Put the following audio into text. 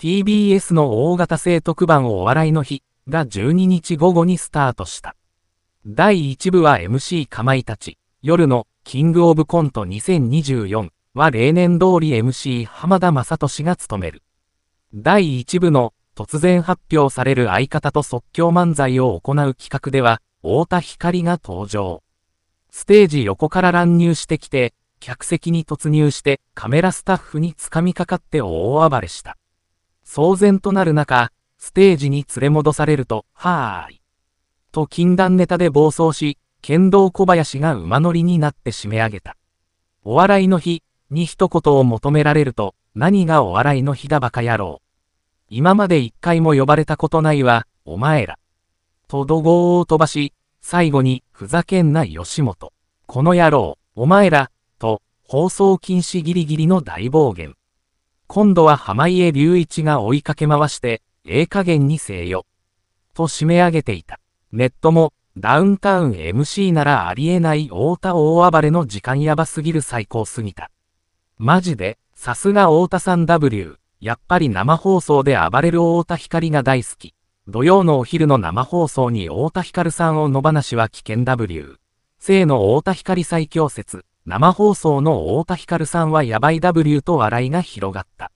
TBS の大型性特番お笑いの日が12日午後にスタートした。第1部は MC かまいたち、夜のキングオブコント2024は例年通り MC 浜田雅俊が務める。第1部の突然発表される相方と即興漫才を行う企画では、太田光が登場。ステージ横から乱入してきて、客席に突入してカメラスタッフに掴みかかって大暴れした。騒然となる中、ステージに連れ戻されると、はーい。と禁断ネタで暴走し、剣道小林が馬乗りになって締め上げた。お笑いの日に一言を求められると、何がお笑いの日だバカ野郎。今まで一回も呼ばれたことないわ、お前ら。と怒号を飛ばし、最後に、ふざけんな吉本。この野郎、お前ら、と、放送禁止ギリギリの大暴言。今度は濱家隆一が追いかけ回して、ええ加減にせえよ。と締め上げていた。ネットも、ダウンタウン MC ならありえない太田大暴れの時間やばすぎる最高すぎた。マジで、さすが太田さん W。やっぱり生放送で暴れる太田光が大好き。土曜のお昼の生放送に太田光さんを野放しは危険 W。生の太田光最強説。生放送の太田光さんはヤバい W と笑いが広がった。